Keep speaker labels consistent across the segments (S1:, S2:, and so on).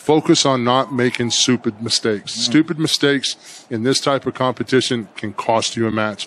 S1: focus on not making stupid mistakes.
S2: Mm-hmm.
S1: Stupid mistakes in this type of competition can cost you a match.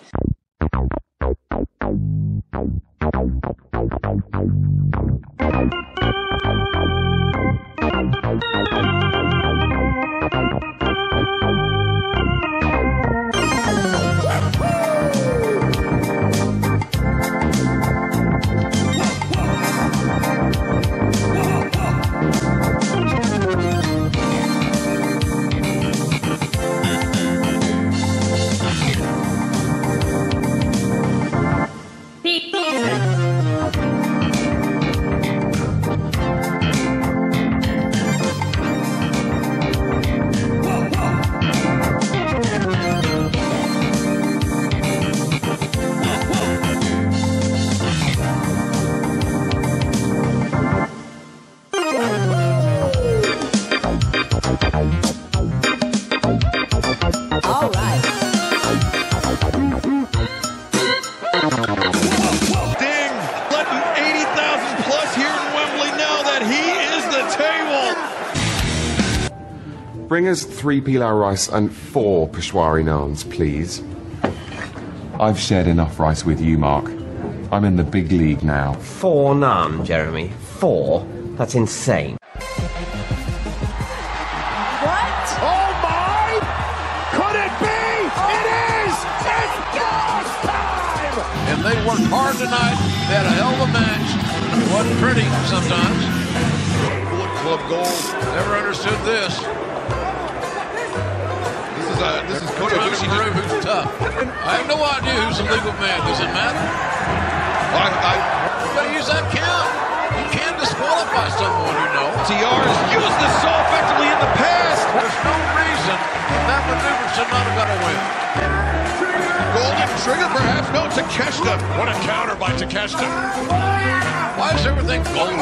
S3: Bring us three pilau rice and four Peshwari naans, please. I've shared enough rice with you, Mark. I'm in the big league now.
S4: Four naan, Jeremy. Four? That's insane.
S5: What?
S6: Oh my! Could it be? Oh it is! It's gas time!
S7: And they worked hard tonight. They had a hell of a match. It wasn't pretty sometimes.
S8: Bullet Club gold.
S7: Never understood this.
S8: This is uh, this is
S7: We're
S8: Kota
S7: trying prove who's tough. I have no idea who's the legal man. Does it matter?
S8: I, I,
S7: You gotta use that count. You can't disqualify someone who knows.
S8: TR has used this so effectively in the past.
S7: There's no reason that maneuver should not have got a win.
S8: Golden trigger, perhaps. No, Takeshita. What a counter by Takeshita.
S7: Why is everything golden?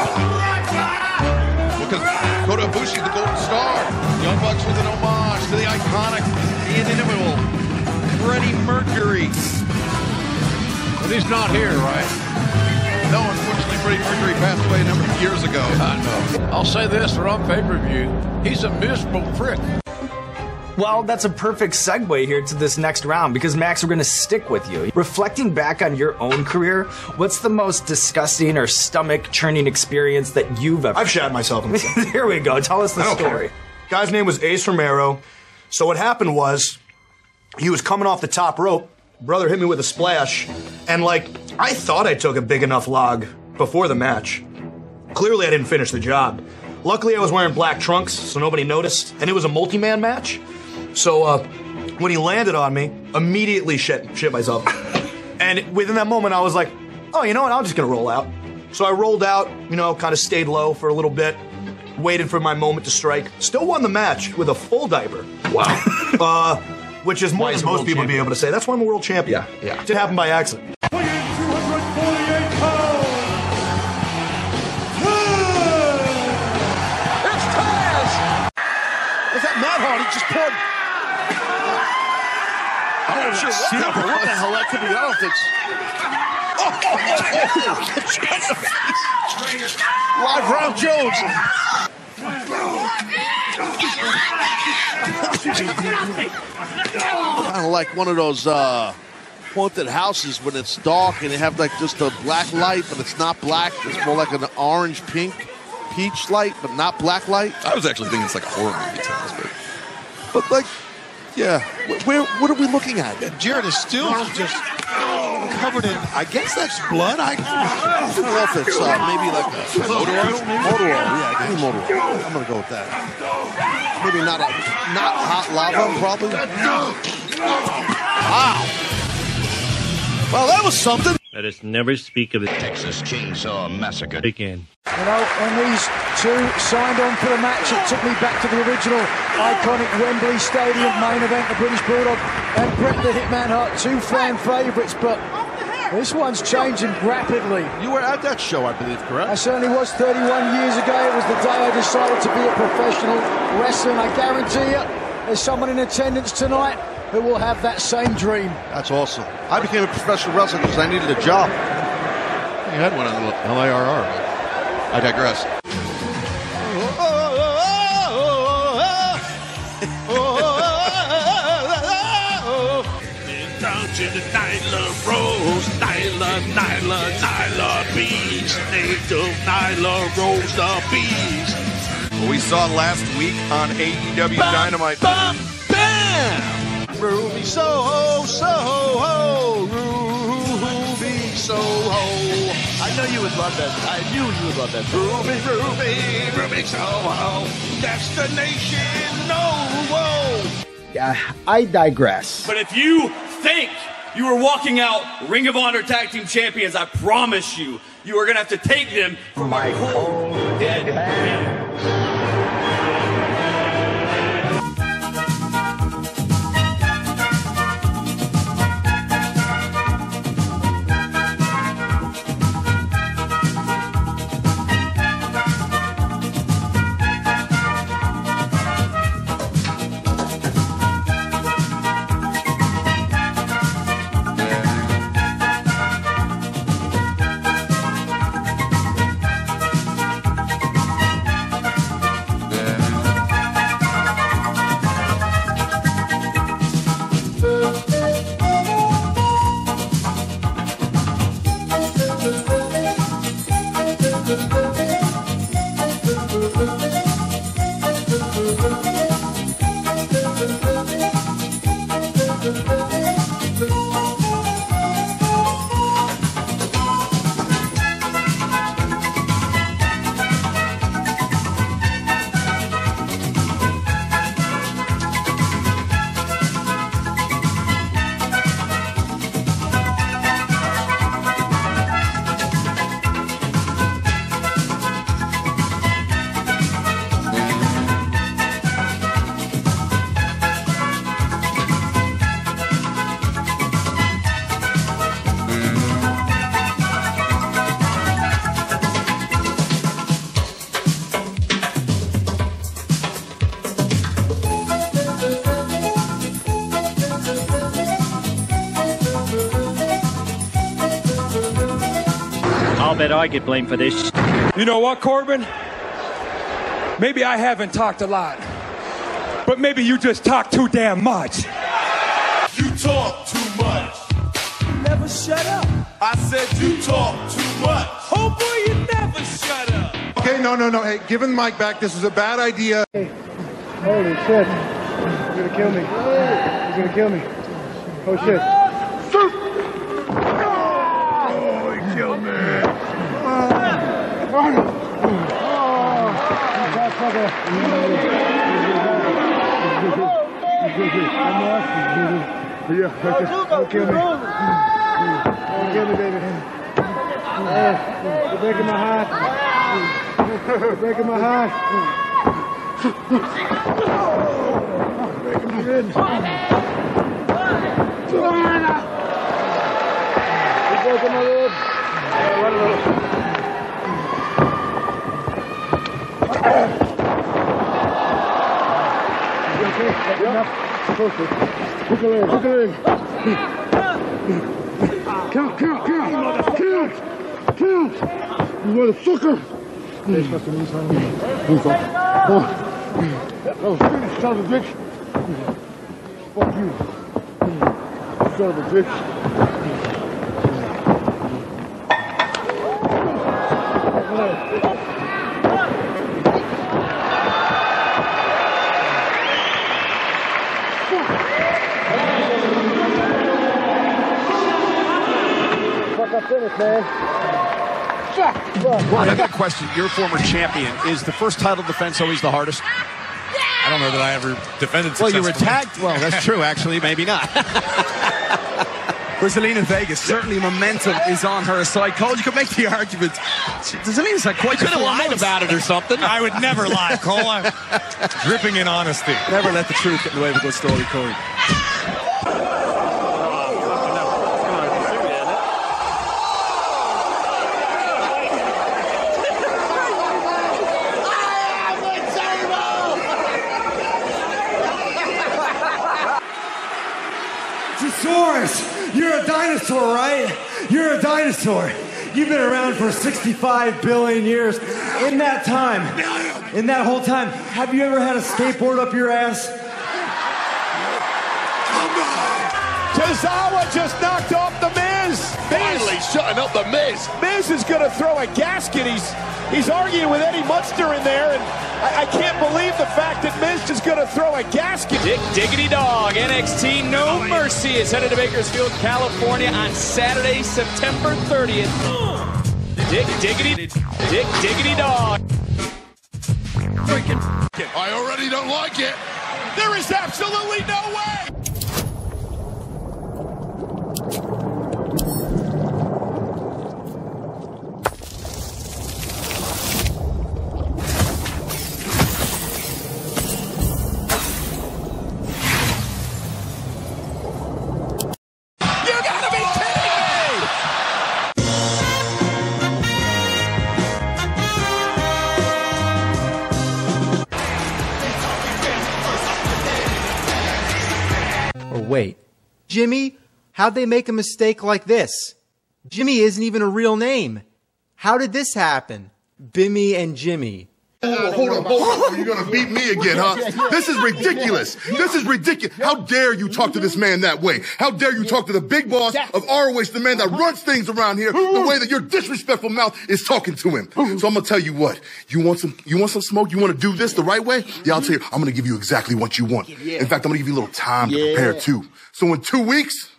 S8: Because Kota Ibushi, the Golden Star. Young Bucks with an homage to the iconic, the inimitable Freddie Mercury.
S7: But he's not here, right?
S8: No, unfortunately, Freddie Mercury passed away a number of years ago.
S7: I know. I'll say this for on pay-per-view. He's a miserable prick.
S2: Well, that's a perfect segue here to this next round because Max, we're going to stick with you. Reflecting back on your own career, what's the most disgusting or stomach churning experience that you've ever?
S9: I've shat myself in the sun.
S2: Here we go. Tell us the
S9: I don't
S2: story.
S9: care. Guy's name was Ace Romero. So what happened was, he was coming off the top rope. Brother hit me with a splash, and like I thought I took a big enough log before the match. Clearly, I didn't finish the job. Luckily, I was wearing black trunks, so nobody noticed, and it was a multi-man match. So uh, when he landed on me, immediately shit shit myself. and within that moment, I was like, "Oh, you know what? I'm just gonna roll out." So I rolled out, you know, kind of stayed low for a little bit, waited for my moment to strike. Still won the match with a full diaper. Wow. uh, which is more
S2: Why
S9: than most
S2: world
S9: people be able to say. That's why I'm a world champion.
S2: Yeah, yeah.
S9: It did happen by accident.
S8: It's Taz! Was that Matt Hardy just poured? I'm not sure what, that
S6: what the hell that could be? I don't think so.
S8: Live Round Jones.
S10: kind of like one of those uh, haunted houses when it's dark and they have like just a black light, but it's not black. It's more like an orange pink peach light, but not black light.
S8: I was actually thinking it's like a horror movie, Taz, but
S10: But like, yeah, wh- where what are we looking at?
S8: Jared is still just covered in. I guess that's blood. I,
S10: I don't know if it's uh, maybe like a
S8: Motor oil?
S10: Motor oil, yeah, give me motor oil. I'm gonna go with that. Maybe not a, not hot lava, probably. Wow. Well, that was something.
S11: Let us never speak of the
S7: Texas Chainsaw Massacre.
S11: again.
S6: You know, when these two signed on for the match, it took me back to the original iconic Wembley Stadium main event, the British Bulldog and Bret the Hitman Hart, two fan favourites, but this one's changing rapidly.
S10: You were at that show, I believe, correct?
S6: I certainly was 31 years ago. It was the day I decided to be a professional wrestler, and I guarantee you, there's someone in attendance tonight who will have that same dream.
S10: That's awesome. I became a professional wrestler because I needed a job.
S8: You had one on the LIRR. I digress.
S10: Nyla, Nyla, Nyla Beach, native Nyla Rose the Beach.
S12: We saw last week on AEW Dynamite.
S10: Bam, bam!
S13: Ruby Soho, Soho, Ruby Soho.
S10: I know you would love that. I knew you would love that. Ruby, Ruby, Ruby Soho, destination, no, whoa.
S14: Yeah, I digress.
S15: But if you think you are walking out Ring of Honor Tag Team Champions, I promise you, you are going to have to take them from my cold, dead hands.
S11: I'll bet I get blamed for this.
S16: You know what, Corbin? Maybe I haven't talked a lot, but maybe you just talk too damn much.
S10: You talk too much.
S14: You Never shut up.
S10: I said you talk too much. Oh boy, you never shut up.
S17: Okay, no, no, no. Hey, give him the mic back. This is a bad idea.
S14: Holy shit. You're gonna kill me. You're gonna kill me. Oh shit.
S10: Oh, he killed me.
S14: Yeah, don't kill me. Don't kill me, baby. You're breaking my heart. You're breaking my heart. Breaking my ribs. You're breaking my ribs. Okay? Enough. Closer. Hook a leg, hook a leg. Count, count, count. Count. Count. You motherfucker. Oh. Oh, finish, son of bitch. Fuck you. Son of a bitch. I finished, man. Fuck. Fuck.
S18: Well, I got a question. You're a former champion. Is the first title defense always the hardest?
S19: I don't know that I ever defended
S18: Well, you were tagged. Well, that's true, actually. Maybe not.
S20: For Zelina Vegas, certainly momentum is on her side. Cole, you could make the argument. She- Zelina's had quite
S18: Could have lied
S20: months.
S18: about it or something.
S19: I would never lie, Cole. I'm dripping in honesty.
S20: Never let the truth get in the way of a good story, Corey.
S2: Thesaurus, you're a dinosaur, right? You're a dinosaur. You've been around for 65 billion years. In that time, in that whole time, have you ever had a skateboard up your ass?
S19: Tozawa just knocked off
S7: shutting up the Miz.
S19: Miz is going to throw a gasket. He's he's arguing with Eddie Munster in there, and I, I can't believe the fact that Miz is going to throw a gasket.
S21: Dick Diggity Dog, NXT No Mercy is headed to Bakersfield, California on Saturday, September 30th. Dick Diggity, Dick Diggity Dog.
S7: I already don't like it.
S19: There is absolutely no way.
S22: Jimmy? How'd they make a mistake like this? Jimmy isn't even a real name. How did this happen? Bimmy and Jimmy.
S23: Oh, hold on, hold on. You're gonna beat me again, huh? This is ridiculous. This is ridiculous. How dare you talk to this man that way? How dare you talk to the big boss of ROH, the man that runs things around here, the way that your disrespectful mouth is talking to him. So I'm gonna tell you what. You want some you want some smoke? You wanna do this the right way? Yeah, I'll tell you, I'm gonna give you exactly what you want. In fact, I'm gonna give you a little time to prepare too. So in two weeks,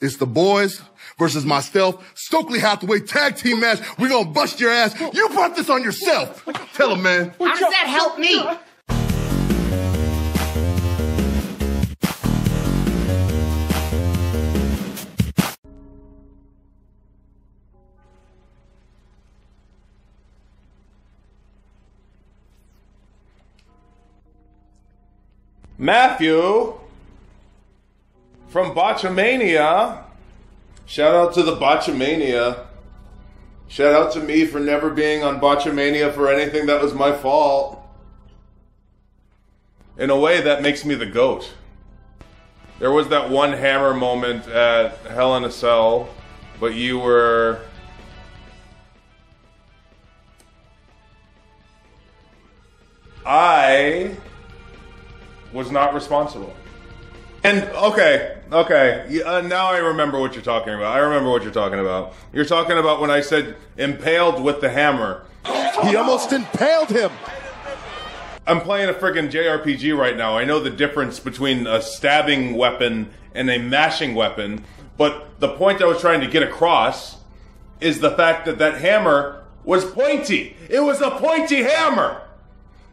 S23: it's the boys versus myself. Stokely Hathaway tag team match. We're gonna bust your ass. You brought this on yourself. Tell him, man.
S24: How does that help me?
S25: Matthew from Botchamania. Shout out to the Botchamania. Shout out to me for never being on Botchamania for anything that was my fault. In a way, that makes me the GOAT. There was that one hammer moment at Hell in a Cell, but you were. I was not responsible. And okay, okay, uh, now I remember what you're talking about. I remember what you're talking about. You're talking about when I said impaled with the hammer.
S23: He almost impaled him.
S25: I'm playing a friggin' JRPG right now. I know the difference between a stabbing weapon and a mashing weapon, but the point I was trying to get across is the fact that that hammer was pointy. It was a pointy hammer.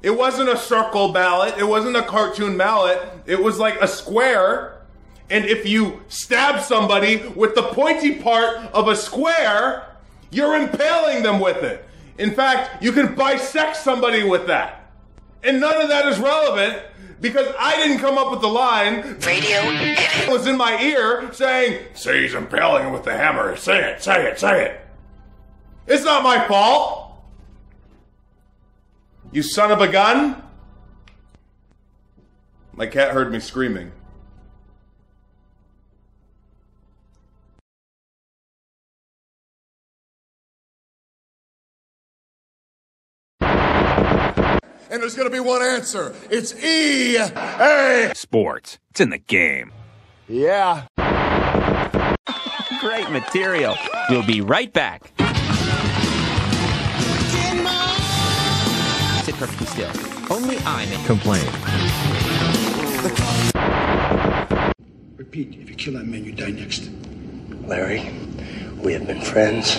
S25: It wasn't a circle mallet. It wasn't a cartoon mallet. It was like a square. And if you stab somebody with the pointy part of a square, you're impaling them with it. In fact, you can bisect somebody with that. And none of that is relevant because I didn't come up with the line. Radio It was in my ear saying, say he's impaling him with the hammer. Say it, say it, say it. It's not my fault. You son of a gun! My cat heard me screaming.
S23: And there's gonna be one answer. It's E A.
S26: Sports. It's in the game.
S19: Yeah.
S26: Great material. We'll be right back. Sit perfectly still. Only I may complain.
S27: Repeat, if you kill that man, you die next.
S28: Larry, we have been friends.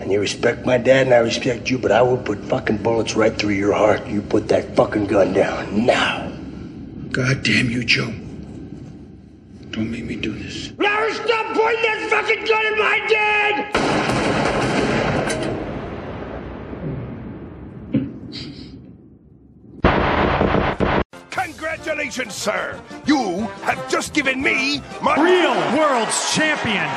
S28: And you respect my dad and I respect you, but I will put fucking bullets right through your heart. You put that fucking gun down now.
S27: God damn you, Joe. Don't make me do this.
S24: Larry, stop pointing that fucking gun at my dad!
S7: Congratulations, sir. You have just given me my
S16: Real world's champion.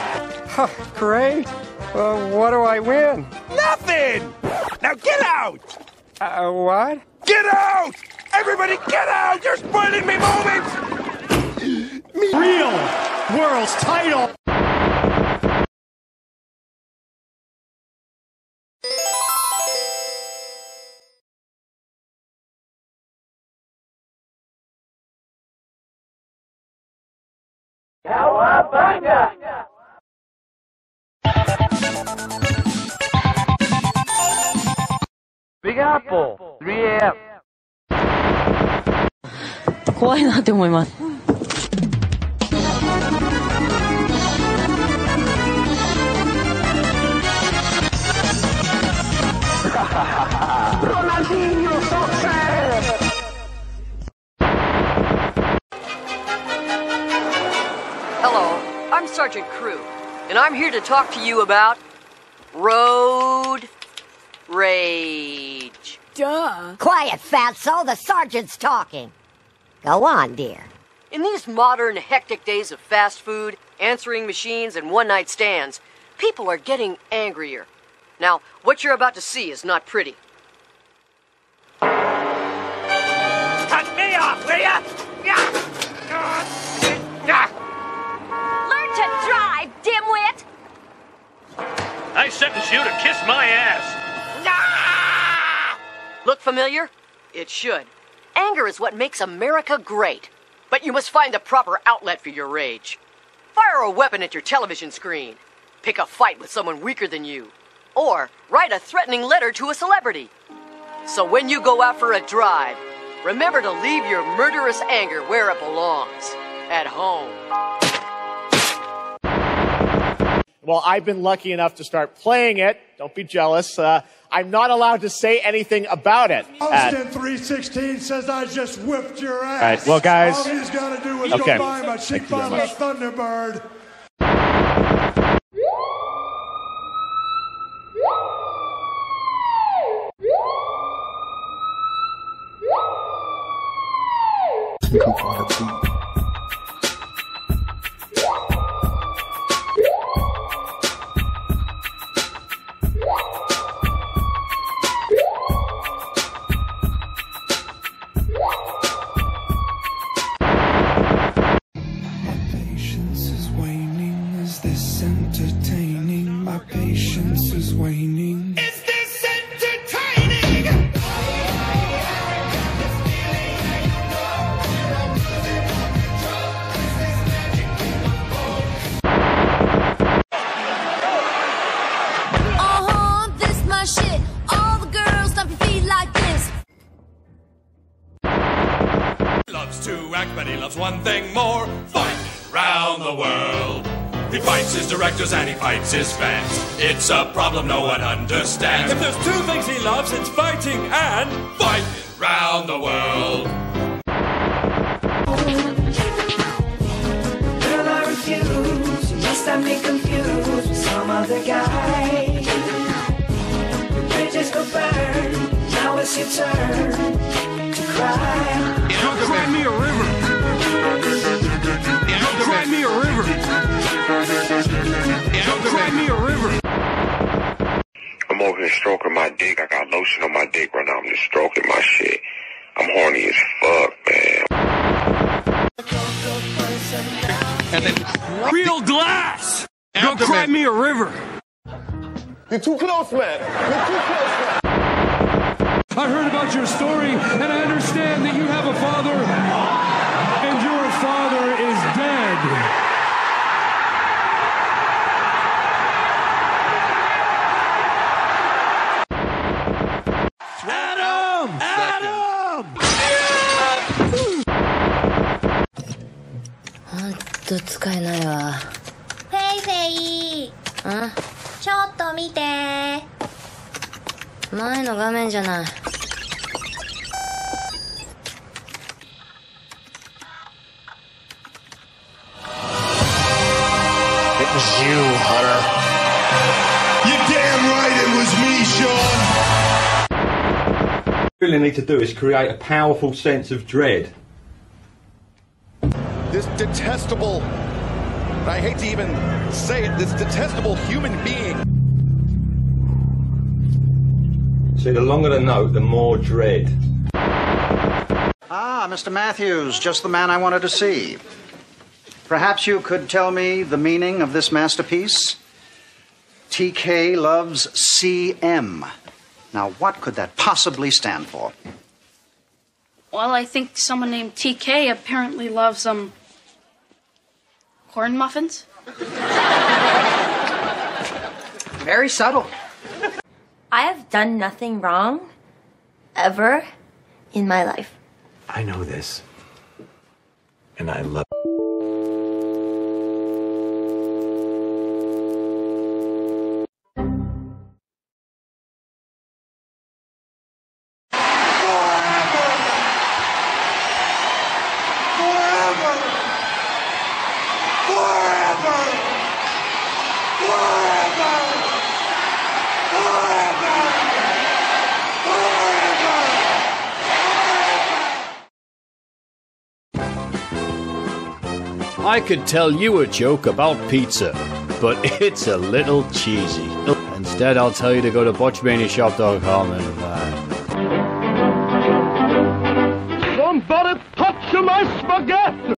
S29: Huh, great. Uh, what do I win?
S7: Nothing. Now get out.
S29: Uh, what?
S7: Get out! Everybody, get out! You're spoiling me moments. me.
S16: Real world's title.
S30: Cowabunga!
S31: Big Apple, 3 a.m.
S32: 怖いなって思います。
S33: I'm Sergeant Crew, and I'm here to talk to you about road rage.
S34: Duh. Quiet, fatso. The sergeant's talking. Go on, dear.
S33: In these modern, hectic days of fast food, answering machines, and one night stands, people are getting angrier. Now, what you're about to see is not pretty.
S7: I sentence you to kiss my ass.
S33: Look familiar? It should. Anger is what makes America great. But you must find the proper outlet for your rage. Fire a weapon at your television screen. Pick a fight with someone weaker than you. Or write a threatening letter to a celebrity. So when you go out for a drive, remember to leave your murderous anger where it belongs at home.
S17: Well, I've been lucky enough to start playing it. Don't be jealous. Uh, I'm not allowed to say anything about it.
S16: Austin 316 says I just whipped your ass.
S17: All right, well, guys-
S16: All he's got to do is
S17: Okay.
S16: go buy him a
S17: Thank
S16: cheap
S17: you very
S16: bottle of
S17: much.
S16: Thunderbird.
S21: patience
S25: to act, but he loves one thing more fight round the world. He fights his directors and he fights his fans. It's a problem no one understands.
S35: If there's two things he loves, it's fighting and
S25: fighting round the world.
S21: Girl, I refuse. You must have me confused with some other guy. Your bridges go burn. Now it's your turn to cry.
S16: Don't cry me a river. Don't cry me a river. Don't cry me a river.
S3: I'm over here stroking my dick. I got lotion on my dick right now. I'm just stroking my shit. I'm horny as fuck, man.
S16: And then real glass. Don't cry me a river.
S17: You're too close, man. You're too close, man.
S16: I heard about your story, and I understand that you have a father, and your father is dead.
S17: Adam! Adam!
S32: ほんと使えないわ。
S36: フェイフェイ。
S32: あ
S36: ちょっと見て。
S32: 前の画面じゃない。
S30: It was you, Hunter.
S37: You're damn right it was me, Sean.
S38: really need to do is create a powerful sense of dread.
S19: This detestable, I hate to even say it, this detestable human being.
S38: See, the longer the note, the more dread.
S39: Ah, Mr. Matthews, just the man I wanted to see. Perhaps you could tell me the meaning of this masterpiece? TK loves CM. Now, what could that possibly stand for?
S40: Well, I think someone named TK apparently loves um Corn muffins?
S39: Very subtle.
S34: I have done nothing wrong ever in my life.
S4: I know this. And I love
S2: I could tell you a joke about pizza, but it's a little cheesy. Instead, I'll tell you to go to botchamaniashop.com and uh,